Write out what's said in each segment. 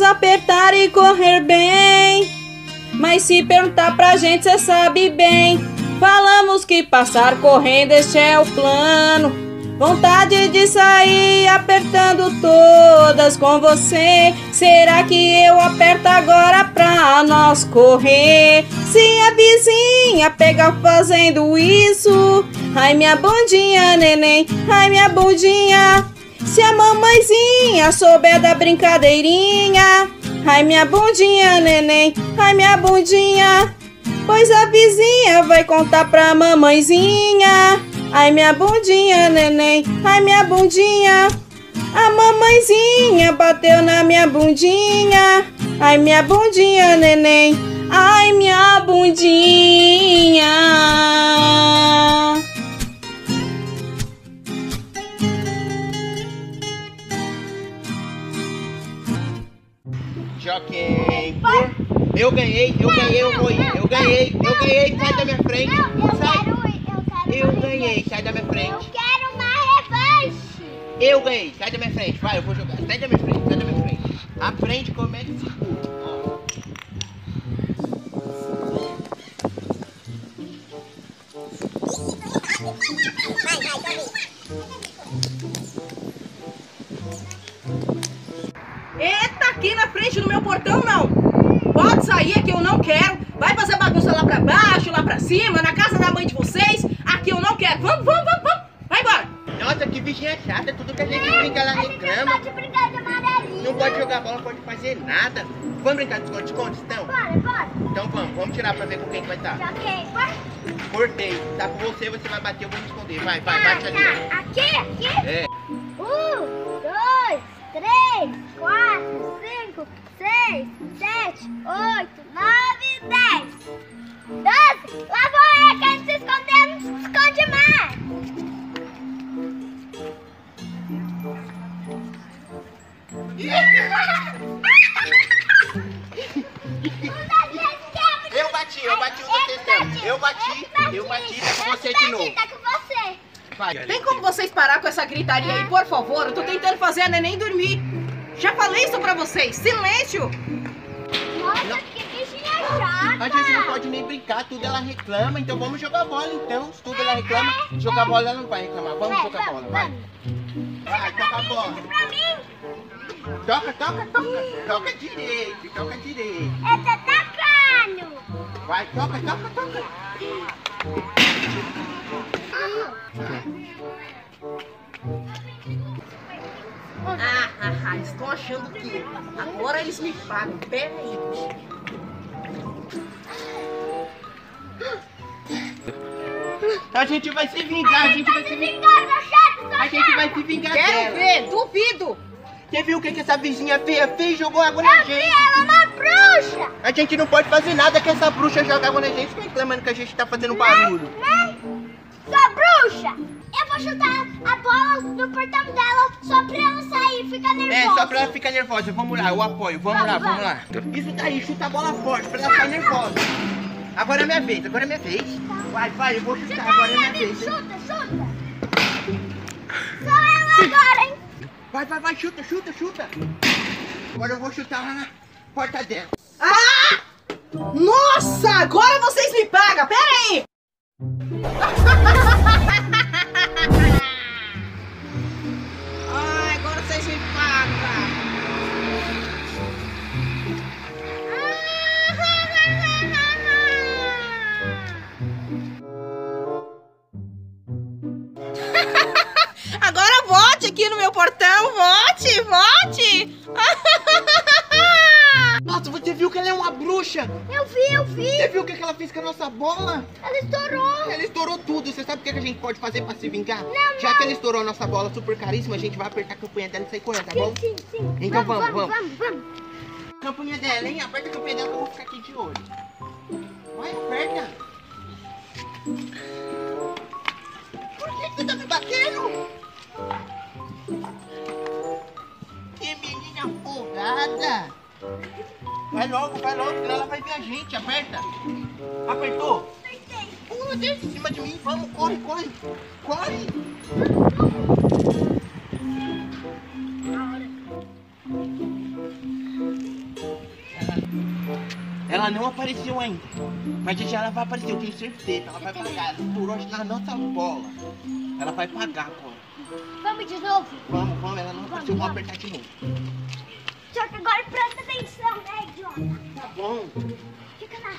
Apertar e correr bem. Mas se perguntar pra gente, cê sabe bem. Falamos que passar correndo, este é o plano. Vontade de sair apertando todas com você. Será que eu aperto agora pra nós correr? Se a vizinha pega fazendo isso, ai minha bundinha, neném, ai minha bundinha. Se a mamãezinha souber da brincadeirinha, ai minha bundinha, neném, ai minha bundinha. Pois a vizinha vai contar pra mamãezinha. Ai minha bundinha, neném, ai minha bundinha. A mamãezinha bateu na minha bundinha. Ai minha bundinha, neném, ai minha bundinha. Joquem. Eu ganhei, eu ganhei, eu vou ir. Eu ganhei, eu ganhei, sai da minha frente. Sai. Eu ganhei, sai da minha Eu frente. quero uma revanche. Eu ganhei, sai da minha frente. Vai, eu vou jogar. Sai da minha frente, sai da minha frente. Aprende como é que se pra cima, na casa da mãe de vocês. Aqui eu não quero. Vamos, vamos, vamos, vamos. Vai embora. Nossa, que bichinha chata. Tudo que a gente brinca, ela A gente não reclama. pode brincar de amarelinho. Não pode jogar bola, não pode fazer nada. Vamos brincar de esconde-esconde, então? Bora, bora. Então vamos, vamos tirar pra ver com quem que vai estar. Joguei. Bora. Cortei. Tá com você, você vai bater, eu vou me esconder. Vai, vai, Tá, bate ali. tá. Aqui, aqui. É. Um, dois, três, quatro, cinco, seis, sete, oito, nove, dez. Doze. Lá vou eu, que a gente se esconder, não se esconde mais. Eu bati, eu bati o do testão. Eu bati, eu bati, tá com você de novo. Tá com você. Vai. Tem como vocês parar com essa gritaria aí, por favor? Eu tô tentando fazer a neném dormir. Já falei isso pra vocês. Silêncio. Chata. A gente não pode nem brincar, tudo ela reclama, então vamos jogar bola então. Se tudo ela reclama, jogar bola ela não vai reclamar. Vamos jogar bola, vai. Vai, toca a bola. Toca, toca, toca. Toca direito, toca direito. é tatacano. Vai, toca, toca, toca. Ah, ah, ah, estão achando que agora eles me pagam. Pera aí. A gente vai se vingar, a gente vai se vingar. A gente vai se vingar Quero dela. ver, duvido. Você viu o que, que essa vizinha feia fez e jogou água na Eu vi gente? ela uma bruxa. A gente não pode fazer nada que essa bruxa joga água na gente, fica reclamando que a gente tá fazendo barulho. Né? Sua bruxa. Eu vou chutar a bola no portão dela só pra ela sair e ficar nervosa. É, só pra ela ficar nervosa. Vamos lá, eu apoio. Vamos, Vamos, lá, vamos lá. Isso daí, chuta a bola forte pra ela ficar nervosa. Agora é minha vez, agora é minha vez. Vai, vai, eu vou chutar, Chuta agora é minha amigo. vez. hein? Chuta, chuta. Só ela agora, hein? Vai, vai, vai, chuta, chuta, chuta. Agora eu vou chutar lá na porta dela. Ah! Nossa, agora vocês me pagam. Pera aí. Vote aqui no meu portão, vote, vote. Nossa, você viu que ela é uma bruxa? Eu vi, eu vi. Você viu o que que ela fez com a nossa bola? Ela estourou. Ela estourou tudo. Você sabe o que que a gente pode fazer pra se vingar? Não, Já que ela estourou a nossa bola super caríssima, a gente vai apertar a campanha dela e sair correndo, tá bom? Sim, sim, sim. Então vamos, vamos, vamos, vamos. Campanha dela, hein? Aperta a campanha dela que eu vou ficar aqui de olho. Vai, aperta. Por que que você tá me batendo? Que menina folgada. Vai logo, vai logo, senão ela vai ver a gente. Aperta. Apertou? Pula, desce em cima de mim. Vamos, corre, corre. Corre. Ela não apareceu ainda. Mas já ela vai aparecer, eu tenho certeza. Ela vai pagar. Estourou na nossa bola. Ela vai pagar. Vamos de novo? Vamos, vamos, ela não apareceu, vamos apertar de novo. Só que agora presta atenção, né, idiota? Tá bom. Fica lá.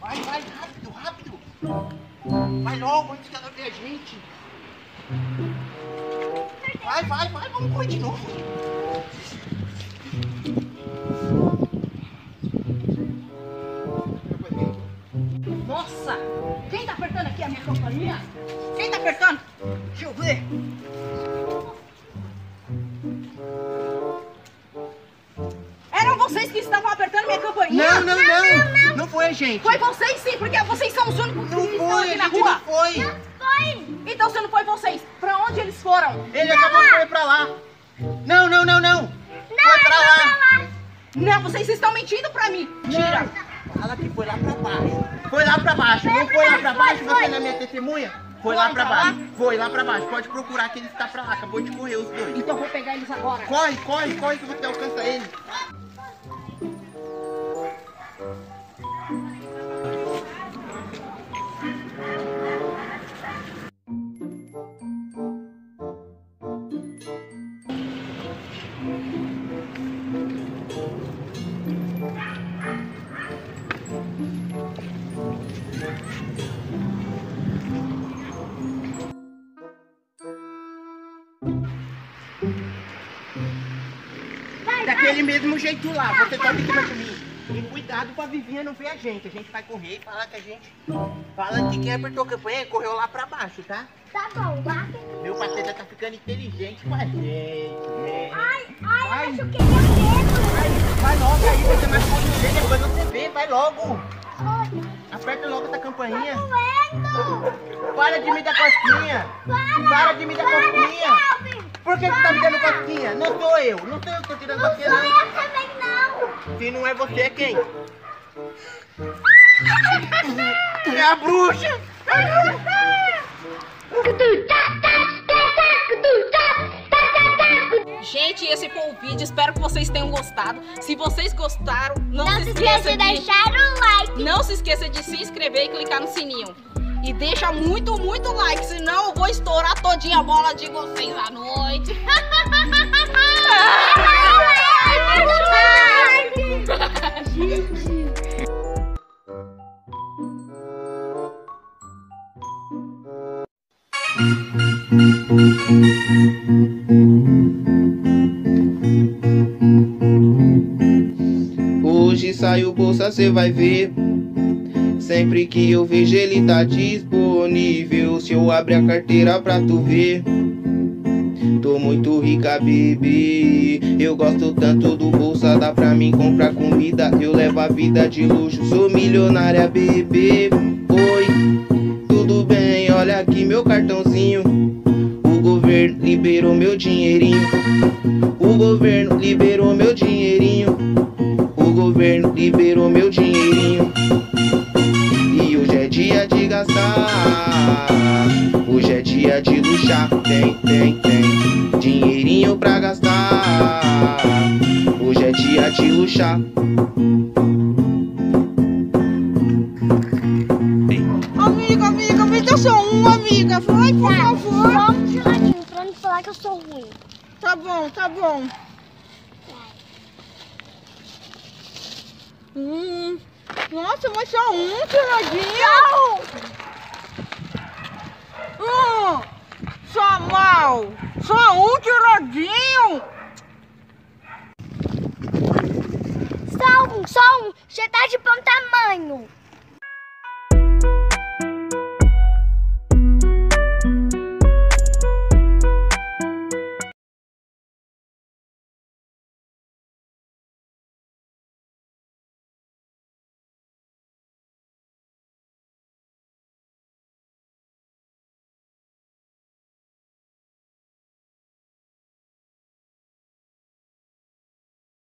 Vai, vai, rápido, rápido. Vai logo antes que ela vê a gente. Vai, vai, vai, vamos correr de novo. Nossa! Quem tá apertando aqui a minha campainha? Quem tá apertando? Deixa eu ver. Eram vocês que estavam apertando minha campainha? Não, não, não. Não foi a gente. Foi vocês sim, porque vocês são os únicos que Não estão foi, aqui na rua. não foi. Foi! Então se não foi vocês, pra onde eles foram? Ele acabou de correr pra lá. Não, não, não, não. Foi pra lá. Não, vocês estão mentindo pra mim. Tira. Fala que foi lá pra baixo. Foi lá pra baixo. Não foi lá pra baixo? Você não é minha testemunha? Foi lá pra pra lá? baixo. Foi lá pra baixo. Pode procurar que ele está pra lá. Acabou de correr os dois. Então eu vou pegar eles agora. Corre, corre, corre que você alcança ele. Daquele mesmo jeito lá, você tá de mim. E cuidado pra Vivinha não ver a gente. A gente vai correr e falar que a gente. Fala que quem apertou campanha e correu lá pra baixo, tá? Tá bom, lá. Meu pateta tá ficando inteligente com a gente. né? Ai, ai, Vai. acho que é medo. Vai logo aí, você mais pode ver, depois você vê, vai logo. Aperta logo essa campainha. doendo. Para de me dar cosquinha. Para. Para de me dar Para, cosquinha. Calvin. Por que você tá me dando cosquinha? Não sou eu, não sou eu que tô tirando Não cosquinha, sou não. eu também, não. Se não é você, é quem? É a bruxa! Gente, esse foi o vídeo. Espero que vocês tenham gostado. Se vocês gostaram, não, Não se se esqueça esqueça de de... deixar o like. Não se esqueça de se inscrever e clicar no sininho. E deixa muito, muito like, senão eu vou estourar todinha a bola de vocês à noite. Hoje saiu bolsa, cê vai ver. Sempre que eu vejo ele tá disponível. Se eu abrir a carteira pra tu ver. Tô muito rica, bebê. Eu gosto tanto do bolsa, dá pra mim comprar comida. Eu levo a vida de luxo, sou milionária, bebê. Oi, tudo bem? Olha aqui meu cartãozinho. O governo liberou meu dinheirinho. O governo liberou me dá só um, amiga. Vai, por favor. Só um geladinho pra não falar que eu sou ruim. Tá bom, tá bom. Hum, nossa, mas só um tiradinho. Hum, só mal. Só um tiradinho. Só um, só um. Já tá de bom tamanho.